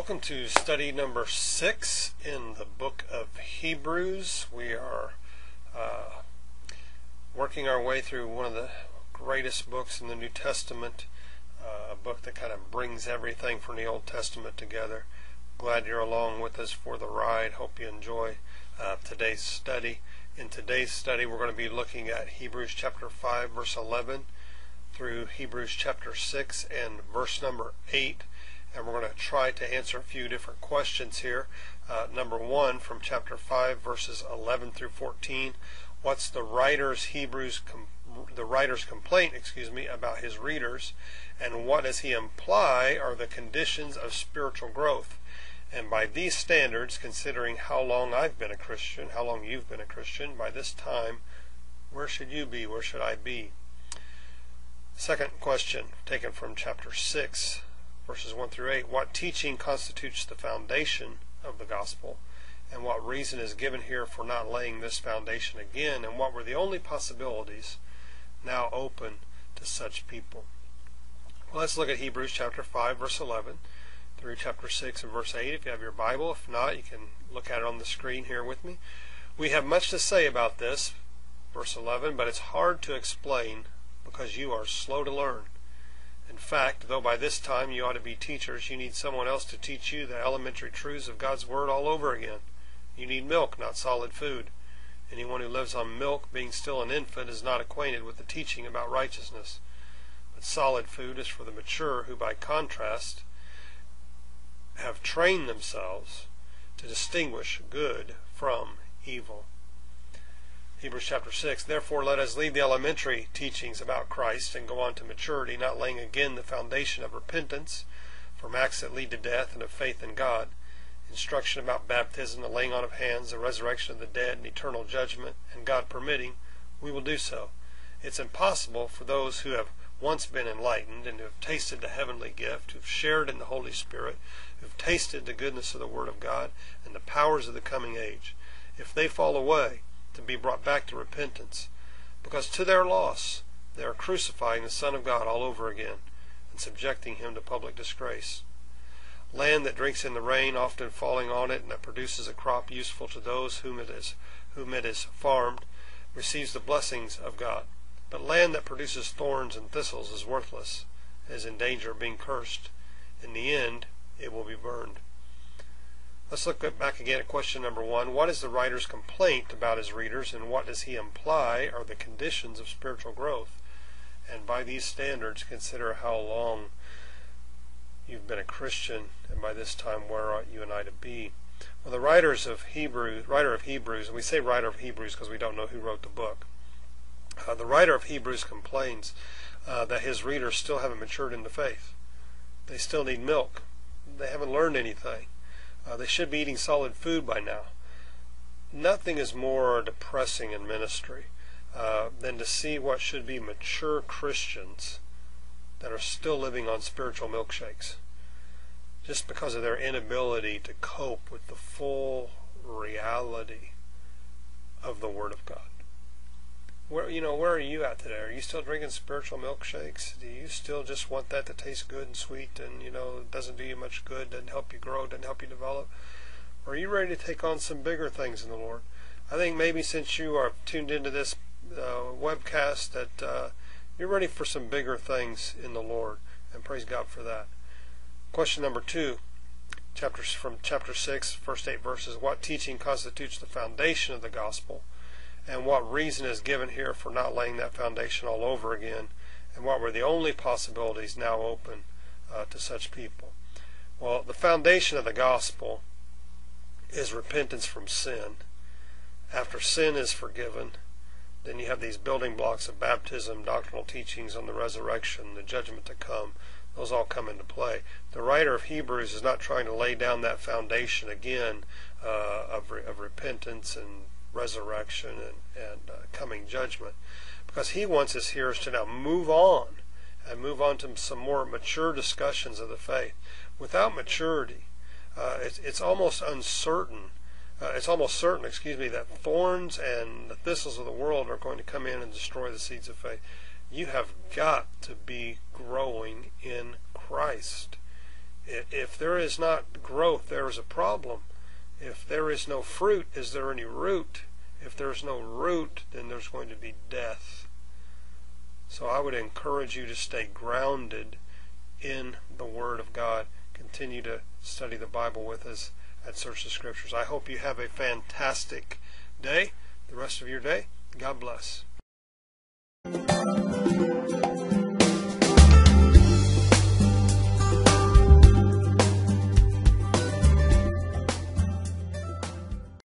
Welcome to study number six in the book of Hebrews. We are uh, working our way through one of the greatest books in the New Testament, uh, a book that kind of brings everything from the Old Testament together. Glad you're along with us for the ride. Hope you enjoy uh, today's study. In today's study, we're going to be looking at Hebrews chapter 5, verse 11 through Hebrews chapter 6 and verse number 8 and we're going to try to answer a few different questions here. Uh, number one, from chapter 5, verses 11 through 14, what's the writer's Hebrews the writer's complaint, excuse me, about his readers, and what does he imply are the conditions of spiritual growth? And by these standards, considering how long I've been a Christian, how long you've been a Christian, by this time, where should you be? Where should I be? Second question, taken from chapter 6, verses 1 through 8, what teaching constitutes the foundation of the gospel, and what reason is given here for not laying this foundation again, and what were the only possibilities now open to such people. Well, let's look at Hebrews chapter 5, verse 11 through chapter 6 and verse 8. If you have your Bible, if not, you can look at it on the screen here with me. We have much to say about this, verse 11, but it's hard to explain because you are slow to learn. In fact, though by this time you ought to be teachers, you need someone else to teach you the elementary truths of God's Word all over again. You need milk, not solid food. Anyone who lives on milk, being still an infant, is not acquainted with the teaching about righteousness. But solid food is for the mature, who by contrast have trained themselves to distinguish good from evil. Hebrews chapter 6. Therefore, let us leave the elementary teachings about Christ and go on to maturity, not laying again the foundation of repentance from acts that lead to death and of faith in God, instruction about baptism, the laying on of hands, the resurrection of the dead, and eternal judgment, and God permitting, we will do so. It's impossible for those who have once been enlightened and who have tasted the heavenly gift, who've shared in the Holy Spirit, who've tasted the goodness of the Word of God and the powers of the coming age. If they fall away, to be brought back to repentance, because to their loss they are crucifying the Son of God all over again and subjecting him to public disgrace. Land that drinks in the rain, often falling on it, and that produces a crop useful to those whom it is whom it is farmed, receives the blessings of God. But land that produces thorns and thistles is worthless, is in danger of being cursed. In the end, it will be burned. Let's look back again at question number one. What is the writer's complaint about his readers, and what does he imply are the conditions of spiritual growth? And by these standards, consider how long you've been a Christian, and by this time, where ought you and I to be? Well, the writers of Hebrews, writer of Hebrews, and we say writer of Hebrews because we don't know who wrote the book. Uh, the writer of Hebrews complains uh, that his readers still haven't matured in the faith. They still need milk. They haven't learned anything. Uh, they should be eating solid food by now. Nothing is more depressing in ministry uh, than to see what should be mature Christians that are still living on spiritual milkshakes just because of their inability to cope with the full reality of the Word of God. Where you know where are you at today? Are you still drinking spiritual milkshakes? Do you still just want that to taste good and sweet and you know doesn't do you much good, doesn't help you grow, doesn't help you develop? Or are you ready to take on some bigger things in the Lord? I think maybe since you are tuned into this uh, webcast that uh, you're ready for some bigger things in the Lord, and praise God for that. Question number two, chapters from chapter six, first eight verses. What teaching constitutes the foundation of the gospel? And what reason is given here for not laying that foundation all over again, and what were the only possibilities now open uh, to such people. Well, the foundation of the gospel is repentance from sin. After sin is forgiven, then you have these building blocks of baptism, doctrinal teachings on the resurrection, the judgment to come. Those all come into play. The writer of Hebrews is not trying to lay down that foundation again uh, of, re- of repentance and resurrection and, and uh, coming judgment. Because he wants his hearers to now move on and move on to some more mature discussions of the faith. Without maturity, uh, it's, it's almost uncertain. Uh, it's almost certain, excuse me, that thorns and the thistles of the world are going to come in and destroy the seeds of faith. You have got to be growing in Christ If there is not growth, there is a problem. If there is no fruit, is there any root? If there's no root, then there's going to be death. So I would encourage you to stay grounded in the Word of God. Continue to study the Bible with us at Search the Scriptures. I hope you have a fantastic day, the rest of your day. God bless.